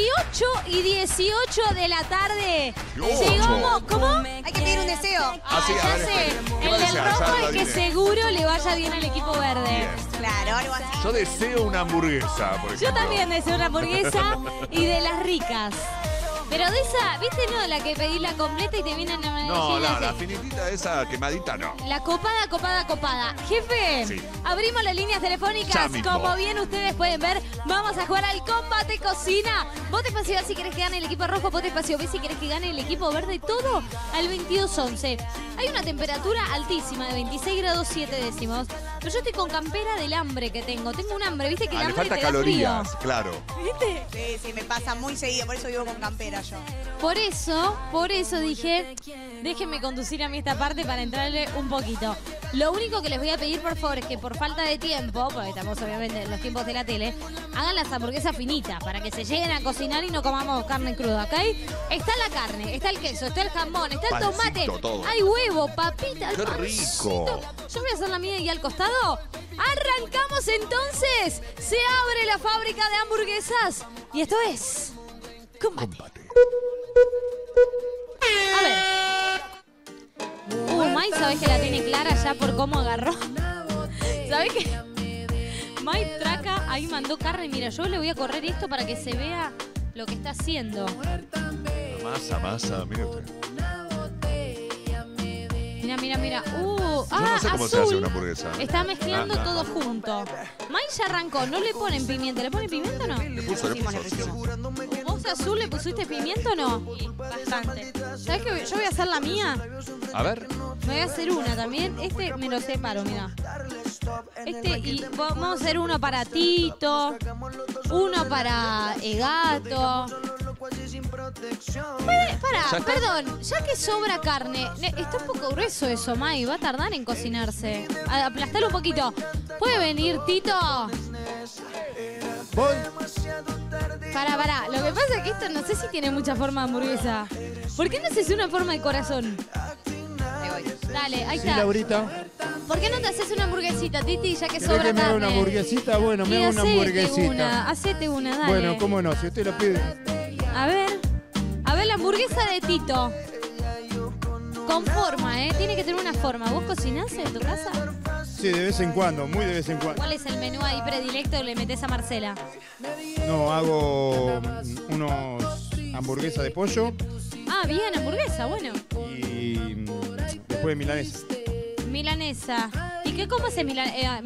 18 y 18 de la tarde. Llegamos, ¿cómo? Hay que pedir un deseo. Ah, sí, a ya ver, sé. espere. ¿Qué El va a del desear? rojo es lo que seguro le vaya bien al equipo verde. Bien. Claro, algo así. Yo deseo una hamburguesa, por ejemplo. Yo también deseo una hamburguesa y de las ricas. Pero de esa, ¿viste no? La que pedí la completa y te vienen en No, no, la finitita esa quemadita no. La copada, copada, copada. Jefe, Sí. abrimos las líneas telefónicas. Ya mismo. Como bien ustedes pueden ver, vamos a jugar al combate cocina. Vote espacio A si querés que gane el equipo rojo, vote espacio B si querés que gane el equipo verde. Todo al 22-11. Hay una temperatura altísima de 26 grados 7 décimos. Pero yo estoy con campera del hambre que tengo. Tengo un hambre, ¿viste? Que el Ah, le hambre falta te da calorías, frío. claro. ¿Viste? Sí, sí, me pasa muy seguido, por eso vivo con campera yo. Por eso, por eso dije, déjenme conducir a mí esta parte para entrarle un poquito. Lo único que les voy a pedir, por favor, es que por falta de tiempo, porque estamos obviamente en los tiempos de la tele, hagan las hamburguesas finitas para que se lleguen a cocinar y no comamos carne cruda, ¿ok? Está la carne, está el queso, está el jamón, está el Pancito, tomate, todo. hay huevo, papita, ¡Qué pancito. rico! Yo voy a hacer la mía y al costado. Arrancamos entonces. Se abre la fábrica de hamburguesas. Y esto es... Combate. Combate. A ver. Uh, Mai, ¿sabes que la tiene clara ya por cómo agarró? ¿Sabes que? Mai Traca ahí mandó carne. Mira, yo le voy a correr esto para que se vea lo que está haciendo. Masa, masa, mire usted. Mira, mira, mira. Uh, Yo ah, no sé cómo se azul. hace una hamburguesa. Está mezclando Ah, ah. todo junto. Mai ya arrancó. ¿No le ponen pimienta? ¿Le ponen pimienta o no? Le puso, le pusimos, puso. le sí, sí. Pusimos. ¿Vos azul le pusiste pimienta o no? Bastante. ¿Sabes qué? Yo voy a hacer la mía. A ver. Me voy a hacer una también. Este me lo separo, mira. Este y vamos a hacer uno para Tito, uno para el gato. Puede- Para, perdón, ya que sobra carne, ne- está un poco grueso eso, Mai, va a tardar en cocinarse. A- Aplastalo un poquito. ¿Puede venir Tito? Voy. Para, para. Lo que pasa es que esto no sé si tiene mucha forma de hamburguesa. ¿Por qué no haces una forma de corazón? Dale, ahí Sí, está. Laurita. ¿Por qué no te haces una hamburguesita, Titi, ya que ¿Querés sobra que me haga carne? una hamburguesita? Bueno, me hago una hacete hamburguesita. Una, hacete una, dale. Bueno, cómo no, si usted lo pide. A ver. A ver, la hamburguesa de Tito. Con forma, ¿eh? Tiene que tener una forma. ¿Vos cocinás en tu casa? Sí, de vez en cuando, muy de vez en cuando. ¿Cuál es el menú ahí predilecto que le metes a Marcela? No, hago unos hamburguesas de pollo Ah, bien, hamburguesa, bueno. y después milanesa. Milanesa. ¿Y qué cómo es milanesa?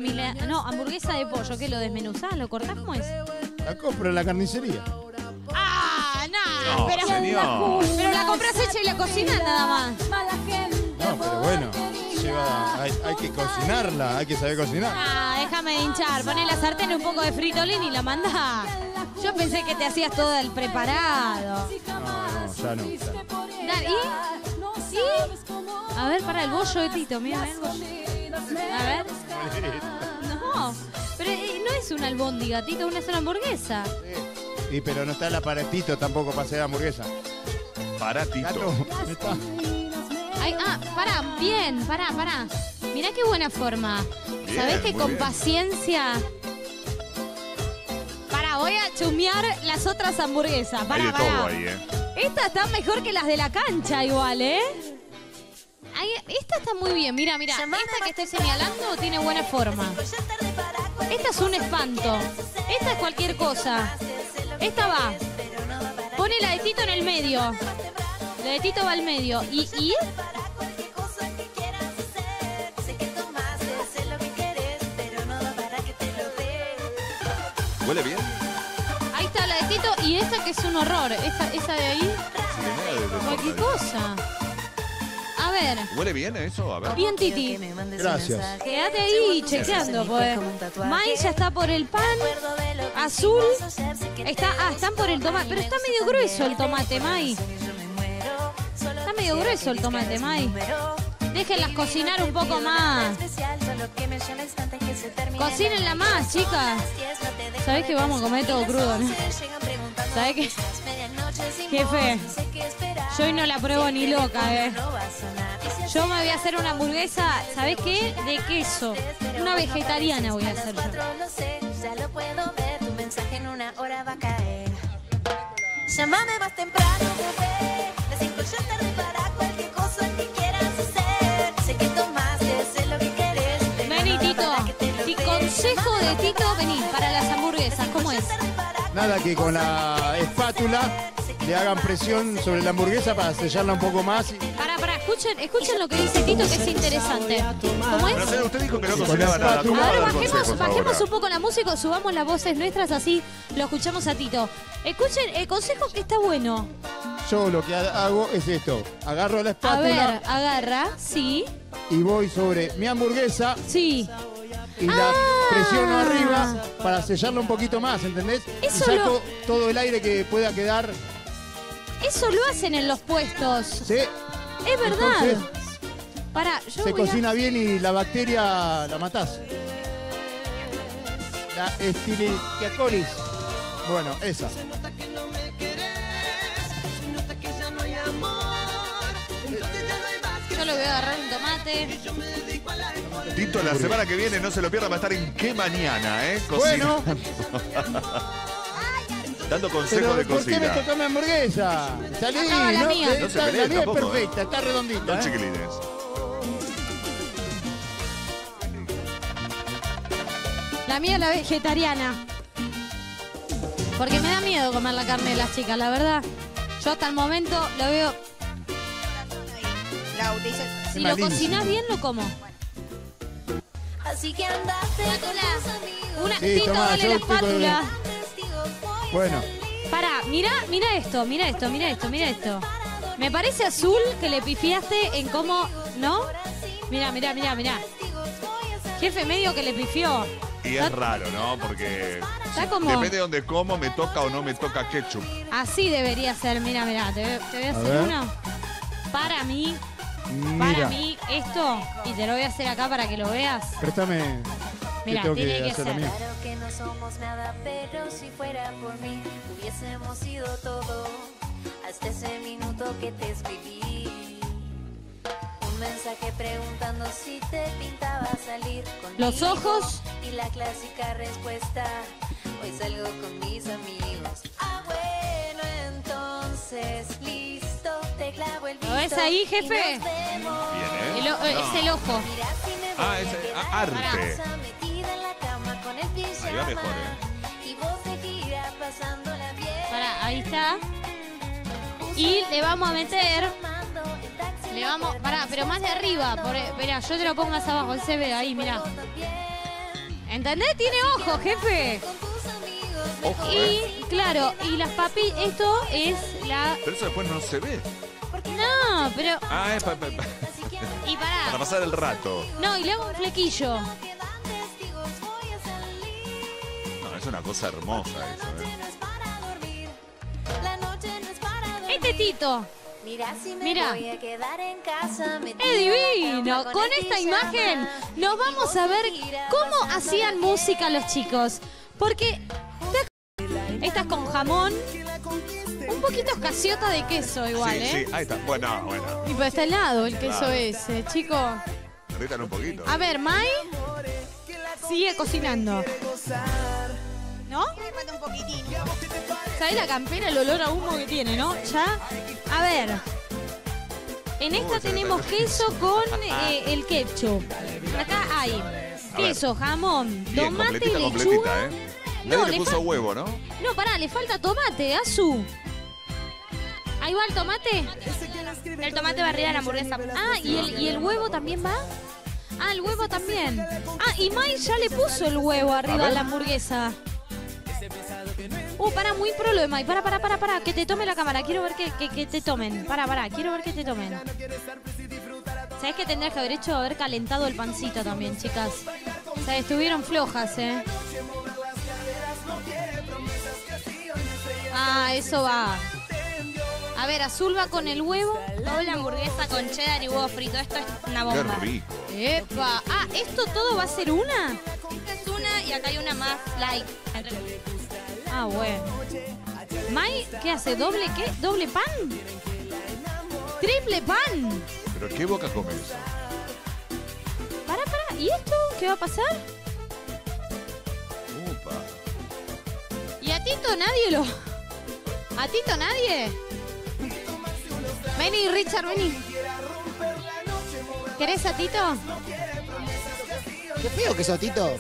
no, hamburguesa de pollo. ¿Qué lo desmenuzás? ¿Lo cortás? ¿Cómo es? La compro en la carnicería. ¡Ah, no! No, pero, señor. pero la compras hecha y la cocinas nada más. No, pero bueno, lleva, hay, hay que cocinarla, hay que saber cocinar. Ah, déjame de hinchar. Poné la sartén un poco de fritolín y la mandá. Yo pensé que te hacías todo el preparado. No, no, ya no. ya no. Dale, ¿y? ¿Y? A ver, para el bollo de Tito, mira, el bollo. A ver. No, pero eh, no es una albóndiga, Tito, una es una hamburguesa. Y pero no está el aparatito tampoco para hacer hamburguesa. Para Tito. Gato, no está. Ay, ah, pará, bien, pará, pará. Mirá qué buena forma. Bien, ¿Sabés que con bien. paciencia? Pará, voy a chumear las otras hamburguesas. Hay Pará, todo pará. ahí, ¿eh? Esta está mejor que las de la cancha igual, ¿eh? Ay, esta está muy bien. Mira, mira. Esta que estoy señalando tiene buena forma. Esta es un espanto. Esta es cualquier cosa. Esta va. Pone la de Tito en el medio. La de Tito va al medio. ¿Y, y? ¿Huele bien? Ahí está la de Tito y esta que es un horror. Esa, esa de ahí, Sí, nada de- de cualquier cosa. A ver. ¿Huele bien eso? A ver. Bien, Titi. Gracias. Quédate ahí chequeando, pues. Mai ya está por el pan. Azul. Está, ah, están por el tomate. Pero está medio grueso el tomate, Mai. Está medio grueso el tomate, Mai. Déjenlas cocinar un poco más. Cocínenla más, chicas. ¿Sabés que vamos a comer todo crudo, no? ¿Sabés qué? Jefe, yo hoy no la pruebo ni loca, eh. Yo me voy a hacer una hamburguesa, ¿sabés qué? De queso. Una vegetariana voy a hacer yo. Ya lo puedo Nada que con la espátula le hagan presión sobre la hamburguesa para sellarla un poco más. Para, para, escuchen, escuchen lo que dice Tito, que es interesante. ¿Cómo es? Pero usted dijo que no cocinaba nada. ¿Cómo espátula. va A a dar bajemos, bajemos ahora? un poco la música, subamos las voces nuestras, así lo escuchamos a Tito. Escuchen, el consejo que está bueno. Yo lo que ha- hago es esto. Agarro la A espátula ver, agarra, sí, y voy sobre mi hamburguesa sí. Y la Ah. presiono arriba para sellarla un poquito más, ¿entendés? Eso y saco todo el aire que pueda quedar. Eso lo hacen en los puestos. ¿sí? Es verdad. Entonces, Para, yo se voy a- cocina bien y la bacteria la matás. La Stilichiacolis. Bueno, esa. Yo lo voy a agarrar un tomate. Tito, la semana que viene no se lo pierda, va a estar en qué mañana, ¿eh? Bueno, Dando consejos de ¿por qué me cocina. tocó mi hamburguesa? Salí, Acaba la ¿no? mía. Eh, No se está- peleen la mía es tampoco, perfecta, está redondita. No, ¿eh? chiquilines. La mía es la vegetariana. Porque me da miedo comer la carne de las chicas, la verdad. Yo hasta el momento lo veo. Lau, te dice, Si lo malísimo. cocinas bien, lo como. Así que andate con tus amigos. Una, Sí, Tito, tomá, dale la espátula. Bueno, Pará, mira, mira esto, mira esto, mira esto, mira esto. Me parece azul que le pifiaste en cómo, ¿no? Mira, mira, mira, mira. Jefe medio que le pifió. Y es raro, ¿no? Porque Está como depende de dónde como, me toca o no me toca ketchup. así debería ser. Mira, mira, te, voy- te voy a hacer uno. Para mí, para mí esto y te lo voy a hacer acá para que lo veas. Préstame. Mira, tengo tiene que hacer ser. mía. Claro que no somos nada, pero si fuera por mí, hubiésemos sido todo hasta ese minuto que te escribí. Un mensaje preguntando si te pintaba salir conmigo. Los ojos. Y la clásica respuesta, hoy salgo con mis amigos. Ah, bueno, entonces, ¿Lo ves ahí, jefe? Bien, ¿eh? El o- No. Es el ojo. Ah, es, eh, arte. Ahí va mejor, ¿eh? Para, ahí está. Y le vamos a meter. Le vamos. Pará, pero más de arriba. Por, espera, yo te lo pongo más abajo. Él se ve ahí, bien. ¿Entendés? Tiene ojo, jefe. Con tus amigos, Ojo, ¿eh? Y claro, y las papi, esto es la. Pero eso después no se ve. No, pero. Ah, es pa- pa- pa- así que Y para pará. pasar el rato. No, y le hago un flequillo. No, es una cosa hermosa eso, La noche ¿eh? no es para dormir. La noche no es para dormir. Este Tito. Mira si me Mira. voy a quedar en casa metida Es divino. Con esta imagen nos vamos a ver cómo hacían música los chicos. Porque estas con jamón, un poquito escasiota de queso igual, sí, ¿eh? sí, ahí está. Bueno, bueno. Y pues está helado el queso ese, chico. Derritan un poquito. A ver, Mai sigue cocinando. ¿No? me falta un poquitín. ¿Sabes la campera, el olor a humo que tiene, no? Ya. A ver. En esta se tenemos me queso con eh, el ketchup. Acá hay queso, jamón, Bien, tomate, completita, lechuga. completita, ¿eh? No, le le puso fa- huevo, ¿no? No, pará, le falta tomate, Azu. Ahí va el tomate. El tomate va arriba de la hamburguesa. Ah, ¿y el, ¿y el huevo también va? Ah, el huevo también. Ah, y Mai ya le puso el huevo arriba a la hamburguesa. Uh, para, muy pro lo de Mai. Para, para, para, para. Que te tome la cámara. Quiero ver que, que, que te tomen. Para, para. Quiero ver que te tomen. ¿Sabes qué tendrías que haber hecho? Haber calentado el pancito también, chicas. O sea, estuvieron flojas, ¿eh? Ah, eso va. A ver, azul va con el huevo. Doble hamburguesa con cheddar y huevo frito. Esto es una Qué bomba. rico. Epa. Ah, ¿esto todo va a ser una? Esta es una y acá hay una más light. Ah, bueno. Mai, ¿qué hace? ¿Doble qué? ¿Doble pan? ¿Triple pan? Pero qué boca come eso. Para, para. ¿Y esto? ¿Qué va a pasar? Upa. Y a Tito nadie lo... ¿A Tito nadie? Vení, Richard, vení. ¿Querés a Tito? Qué feo que sos, Tito.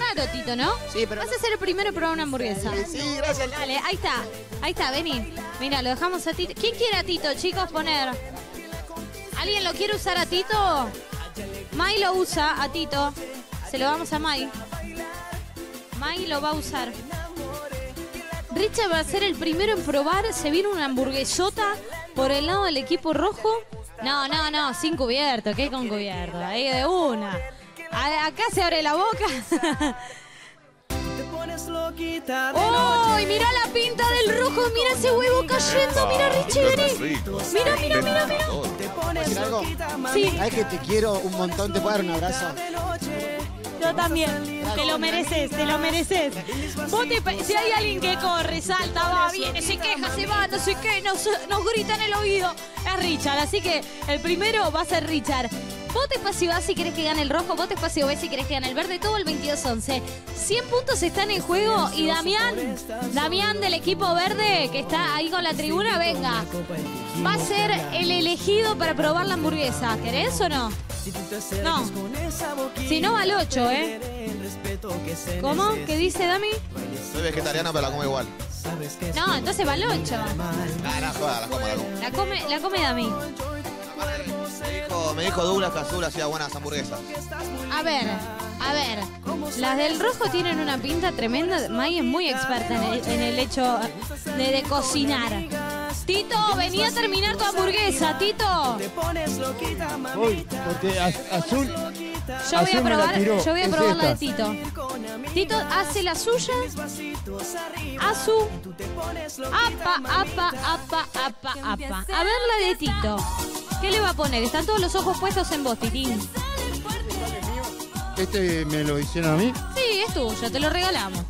Raro, Tito, ¿no? Sí, pero- Vas a ser el primero en probar una hamburguesa. Sí, gracias. Dale, ahí está. Ahí está, vení. Mira, lo dejamos a Tito. ¿Quién quiere a Tito, chicos, poner? ¿Alguien lo quiere usar a Tito? Mai lo usa a Tito. Se lo vamos a Mai. Mai lo va a usar. Richard va a ser el primero en probar. Se viene una hamburguesota por el lado del equipo rojo. No, no, no, sin cubierto. ¿Qué con cubierto? Ahí de una. Acá se abre la boca. ¡Uy! Mirá la pinta del rojo, mira ese huevo cayendo, mira Richie. Mira, mira, mira, mira. ¿Puedo decir algo? Sí, ¿Sabes que te quiero un montón? ¿Te puedo dar un abrazo? Yo también. Te lo mereces, te lo mereces. Si hay alguien que corre, salta, va, viene, se queja, se va, no sé qué, nos grita en el oído, es Richard. Así que el primero va a ser Richard. Vote espacio A si querés que gane el rojo, vote espacio B si querés que gane el verde, todo el 22-11. 100 puntos están en juego y Damián, Damián del equipo verde que está ahí con la tribuna, venga. Va a ser el elegido para probar la hamburguesa. ¿Querés o no? No. Si no al 8, ¿eh? ¿Cómo? ¿Qué dice Dami? Soy vegetariano, pero la como igual. No, entonces va al 8. Ah, la joda, la como, la como. La come, la come Dami. Me dijo, me dijo Douglas que Azul hacía buenas hamburguesas. A ver, a ver. Las del rojo tienen una pinta tremenda. May es muy experta en el, en el hecho de, de cocinar. Tito, vení a terminar tu hamburguesa, Tito. Uy, porque az- azul. Yo voy a probar, yo voy a es probar la de. Tito. Tito hace la suya. Azu. Apa, apa, apa, apa, apa. A ver la de Tito. ¿Qué le va a poner? Están todos los ojos puestos en vos, Titín. Este me lo hicieron a mí. Sí, es tuyo, te lo regalamos.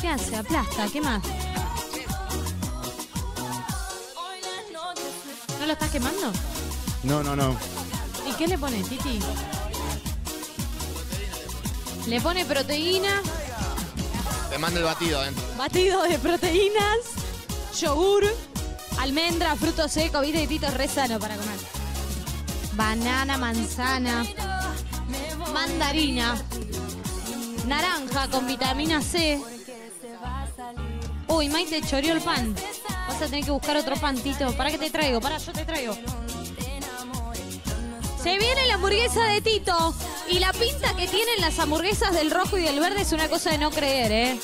¿Qué hace? Aplasta, ¿qué más? ¿No lo estás quemando? No, no, no. ¿Y qué le pones, Titi? Le pone proteína, Te mando el batido adentro. batido de proteínas, yogur, almendra, fruto seco, viste, Tito es re sano para comer. Banana, manzana, mandarina, naranja con vitamina C. Uy, Mike te choreó el pan. Vas a tener que buscar otro pan, Tito. ¿Para qué te traigo? Para, yo te traigo. Se viene la hamburguesa de Tito. Y la pinta que tienen las hamburguesas del rojo y del verde es una cosa de no creer, ¿eh?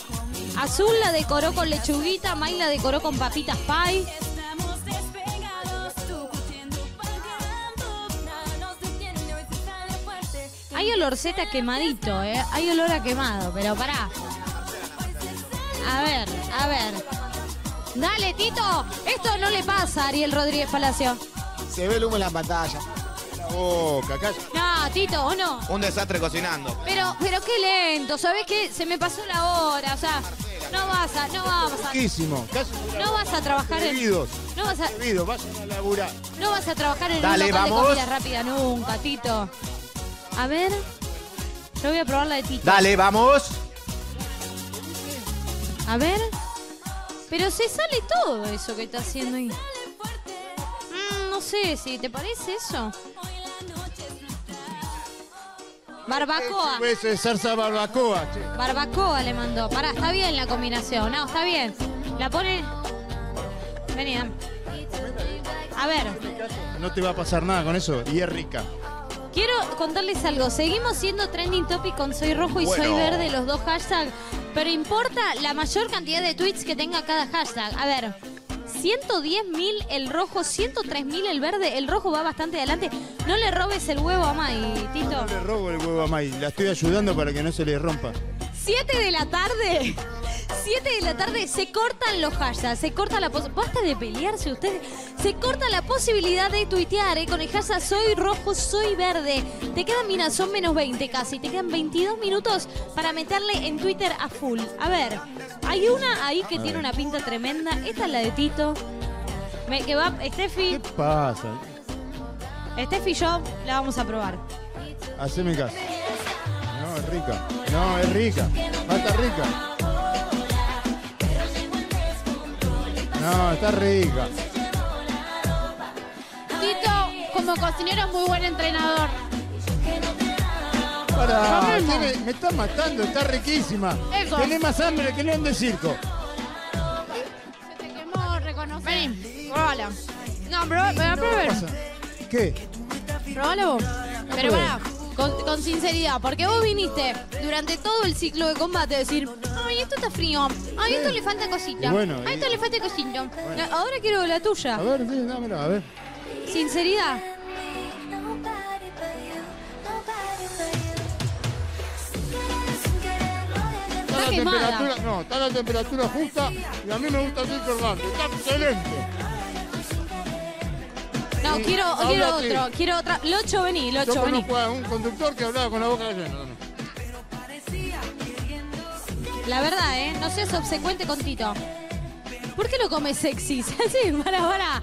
Azul la decoró con lechuguita, May la decoró con papitas pie. Olorceta quemadito, ¿eh? Hay olor a quemado, pero pará. A ver, a ver. Dale, Tito. Esto no le pasa a Ariel Rodríguez Palacio. Se ve el humo en la pantalla. La boca, acá. No, Tito, ¿o no? Un desastre cocinando. Pero, pero qué lento, ¿sabés qué? Se me pasó la hora, o sea, no vas a, no vas a, Poquísimo. No vas a trabajar en, no vas a, Bebidos, vayan a laburar. no vas a trabajar en Dale, un local vamos. de comida rápida nunca, Tito. A ver, yo voy a probar la de Tito. Dale, vamos. A ver, pero se sale todo eso que está haciendo ahí. Mm, no sé si te parece eso. Barbacoa. Eso es salsa barbacoa, che. Barbacoa le mandó. Pará, está bien la combinación. No, está bien. La pone. Vení, dame. A ver, No te va a pasar nada con eso. Y es rica. Quiero contarles algo. Seguimos siendo trending topic con Soy Rojo y Soy. Verde, los dos hashtags. Pero importa la mayor cantidad de tweets que tenga cada hashtag. A ver. 110.000 el rojo, 103.000 el verde. El rojo va bastante adelante. No le robes el huevo a Mai, Tito. No le robo el huevo a May. La estoy ayudando para que no se le rompa. 7 de la tarde. 7 de la tarde se cortan los hashtags, se corta la pos- Basta de pelearse ustedes. Se corta la posibilidad de tuitear eh, con el hashtag soy rojo, soy verde. Te quedan, mira, son menos 20 casi. Te quedan 22 minutos para meterle en Twitter a full. A ver, hay una ahí que tiene una pinta tremenda. Esta es la de Tito. Me- que va, ¿Qué Steffi, pasa? Steffi y yo la vamos a probar. Haceme caso. No, es rica. No, es rica. Va a estar rica. No, está rica. Tito, como cocinero, es muy buen entrenador. Para, Comemos. me está matando, está riquísima. Eso. Tiene más hambre que león de circo. Se te quemó reconocer. Vení, probala. No, pero, ¿Qué pasa? ¿Qué? probala vos. Pero puedo. pará, con, con sinceridad, porque vos viniste durante todo el ciclo de combate a decir, ay, esto está frío, ay, esto le falta cosita, bueno, ay, y- esto le falta cosita. Ahora quiero la tuya. A ver, sí, dámelo, a ver. Sinceridad. Está la quemada. temperatura, no, está la temperatura justa y a mí me gusta así colgante. Está excelente. No, quiero, habla quiero otro, quiero otra. Locho, vení, Yo Locho, vení. conozco a un conductor que hablaba con la boca llena. también. La verdad, ¿eh? No seas obsecuente con Tito. ¿Por qué lo comes sexy? Para, para.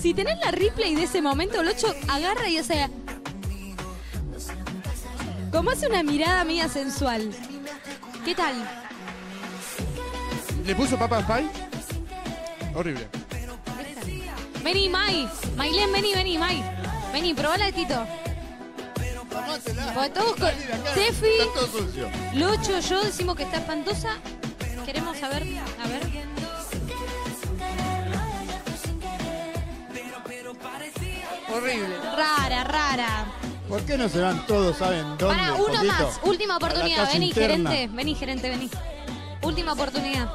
Si tenés la replay de ese momento, Locho agarra y hace... Como hace una mirada media sensual. ¿Qué tal? ¿Le puso papas pie? Horrible. Vení, Mai. Mailén, vení, vení, Mai. Vení, probala Tito. Porque todos con... Tefi, yo decimos que está espantosa. Queremos saber... A ver... Horrible. Rara, rara. ¿Por qué no se van todos, saben dónde? Para, uno Poquito? más. Última oportunidad. Vení, interna. gerente. Vení, gerente, vení. Última oportunidad.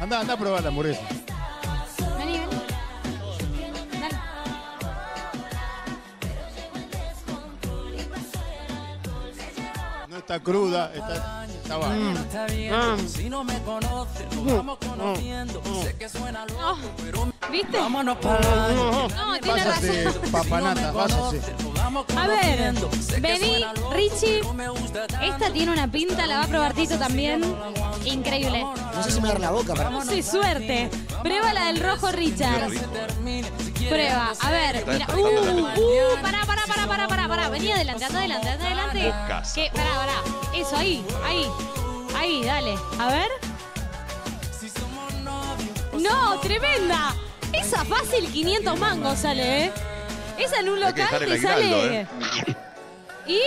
Anda, anda a probar la hamburguesa. Está cruda, está, está baja. Si no me conoces, nos vamos conociendo. Sé que suena loco, pero ¿Viste? vámonos para No, tiene Váyase, razón. papanata, váyase. A ver, vení, Richie. Esta tiene una pinta, la va a probar Tito también. Increíble. No sé si me dar la boca, pero. Sí, suerte. Prueba la del rojo Richard. Prueba. A ver, mira. Uh, uh, pará, pará, pará, pará, pará, pará. Vení adelante, anda adelante, anda adelante. Bocas. Que, pará, pará. Eso, ahí, ahí. Ahí, dale. A ver. No, tremenda. Esa fácil 500 mangos sale, ¿eh? Esa en un Hay que local te aguinaldo, sale. ¿eh? ¿Y?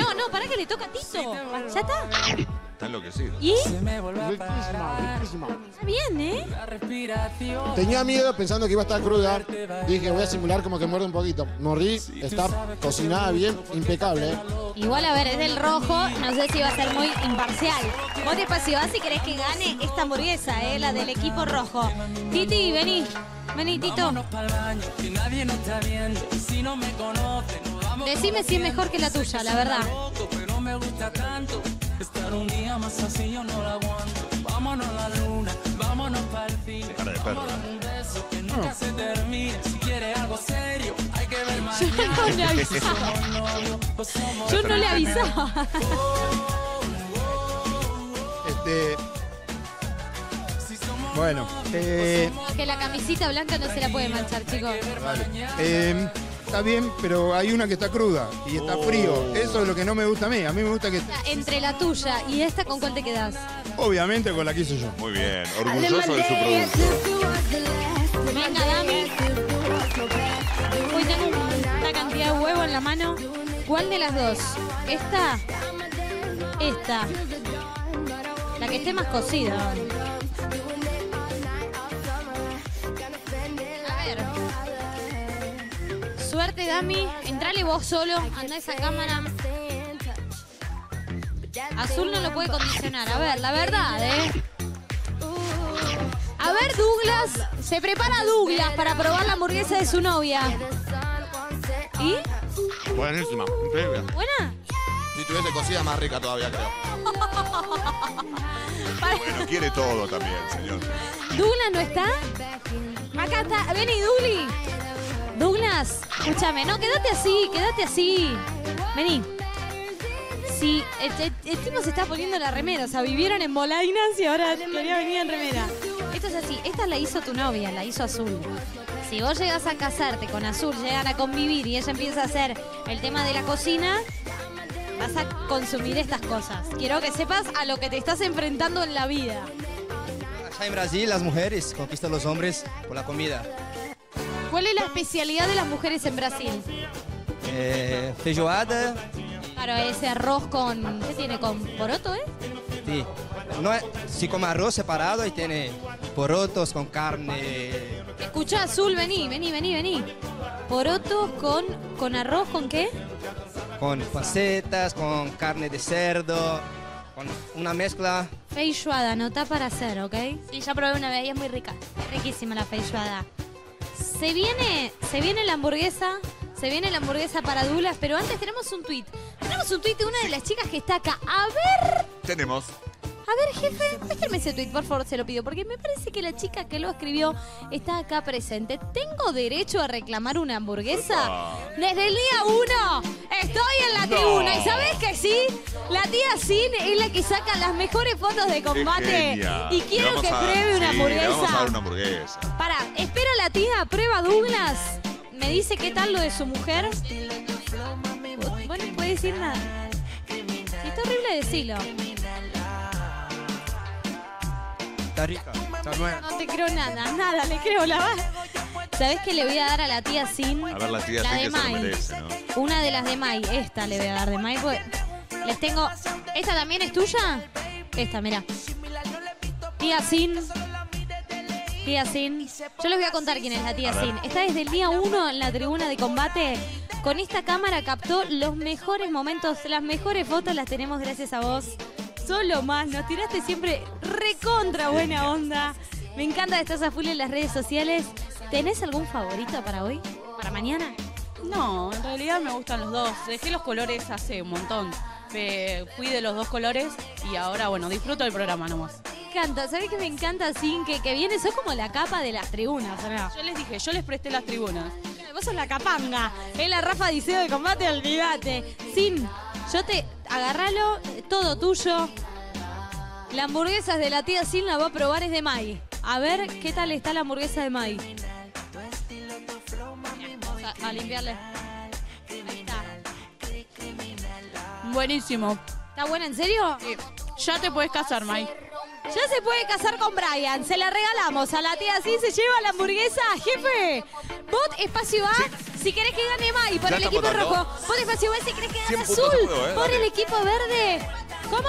No, no, pará que le toca a Tito. ¿Ya está? Está enloquecido. ¿Y? Riquísima, riquísima. Está bien, ¿eh? Tenía miedo pensando que iba a estar cruda. Dije, voy a simular como que muerde un poquito. Morí, está cocinada bien, impecable. ¿eh? Igual, a ver, es del rojo, no sé si va a ser muy imparcial. Vos si vas y querés que gane esta hamburguesa, ¿eh? La del equipo rojo. Titi, vení. Vení, Tito. Si Decime si es mejor que la tuya, la verdad. Estar un día más así yo no la aguanto. Vámonos a la luna, vámonos para el cine. Cara de perro. Un beso que nunca se termine. Si quieres algo serio, hay que ver más. Yo no le avisaba. Yo no le avisaba. Este. Bueno, eh, Que la camisita blanca no se la puede manchar, chicos. vale. Eh, está bien, pero hay una que está cruda y está frío. Eso es lo que no me gusta a mí. A mí me gusta que, Entre la tuya y esta, ¿con cuál te quedás? obviamente, con la que hice yo. Muy bien. Orgulloso de su producto. Venga, Dami. Hoy tengo una cantidad de huevo en la mano. ¿Cuál de las dos? ¿Esta? Esta. La que esté más cocida. Suerte, Dami. Entrale vos solo. Anda esa cámara. Azul no lo puede condicionar. A ver, la verdad, ¿eh? A ver, Douglas. Se prepara Douglas para probar la hamburguesa de su novia. ¿Y? Buenísima, increíble. ¿Buena? Si tuviese cocida más rica todavía, creo. Bueno, quiere todo también, señor. ¿Douglas no está? Acá está. Vení, Douglas. Douglas, escúchame. No, quédate así, quédate así. Vení. Sí, el, tipo se está poniendo la remera. O sea, vivieron en Bolainas y ahora quería venir en remera. Esto es así. Esta la hizo tu novia, la hizo Azul. Si vos llegas a casarte con Azul, llegan a convivir y ella empieza a hacer el tema de la cocina, vas a consumir estas cosas. Quiero que sepas a lo que te estás enfrentando en la vida. Acá en Brasil las mujeres conquistan a los hombres por la comida. ¿Cuál es la especialidad de las mujeres en Brasil? Eh, feijoada, Claro, ese arroz con. ¿Qué tiene? ¿Con poroto, eh? sí. No es- si come arroz separado y tiene porotos con carne. Escucha, Azul, vení, vení, vení, vení. Porotos con, con arroz, ¿con qué? con pacetas, con carne de cerdo, con una mezcla. Feijoada, nota para hacer, ¿ok? Sí, ya probé una vez y es muy rica. Riquísima la feijoada. Se viene, se viene la hamburguesa, se viene la hamburguesa para Dulas, pero antes tenemos un tuit. Tenemos un tuit de una de las chicas que está acá. A ver, Tenemos. a ver, jefe, muéstrame ese tuit, por favor, se lo pido, porque me parece que la chica que lo escribió está acá presente. ¿Tengo derecho a reclamar una hamburguesa? Desde el día uno estoy en la No. tribuna. ¿Y sabes que sí? La tía Sin es la que saca las mejores fotos de combate. Y quiero que pruebe una sí, hamburguesa. vamos a dar una hamburguesa. La tía, prueba Douglas. Me dice qué tal lo de su mujer. Bueno, no puede decir nada. Si está horrible, decilo. Está rica, está buena. No te creo nada, nada, le creo la va- ¿Sabés qué le voy a dar a la tía Sin? A ver, la tía La sí de que se lo Mai. merece, ¿no? Una de las de Mai, esta le voy a dar de Mai. porque Les tengo. ¿Esta también es tuya? Esta, mira. Tía Sin. Tía Sin. Yo les voy a contar quién es la tía. Sin. Está desde el día uno en la tribuna de combate. Con esta cámara captó los mejores momentos, las mejores fotos las tenemos gracias a vos. Solo más, nos tiraste siempre recontra buena onda. Me encanta que estás a full en las redes sociales. ¿Tenés algún favorito para hoy? ¿Para mañana? No, en realidad me gustan los dos. Dejé los colores hace un montón. Me fui de los dos colores y ahora, bueno, disfruto del programa nomás. Me encanta, ¿sabés que me encanta Sin? Que, que viene, sos como la capa de las tribunas, ¿o no? Yo les dije, yo les presté las tribunas. Vos sos la capanga. Es la Rafa Diceo de combate, olvídate. Sin, yo te agarralo, todo tuyo. La hamburguesa de la tía Sin la va a probar, es de Mai. A ver qué tal está la hamburguesa de Mai. A, a limpiarle. Ahí está. Buenísimo. ¿Está buena en serio? Ya te puedes casar, Mai. Ya se puede casar con Brian. Se la regalamos a la tía Sin. Se lleva la hamburguesa. Jefe, bot espacio A. Si querés que gane Mai por Ya el equipo votando. rojo. Bot espacio B si querés que gane 100 puntos azul. eh, por dale. el equipo verde. ¿Cómo?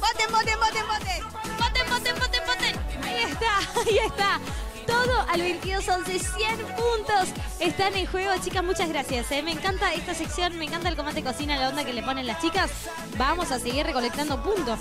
Voten, voten, voten, voten. ¡Voten, voten, voten, voten! Ahí está, ahí está. Todo al 22 11 100 puntos están en juego, chicas. Muchas gracias. eh. Me encanta esta sección, me encanta el combate cocina, la onda que le ponen las chicas. Vamos a seguir recolectando puntos.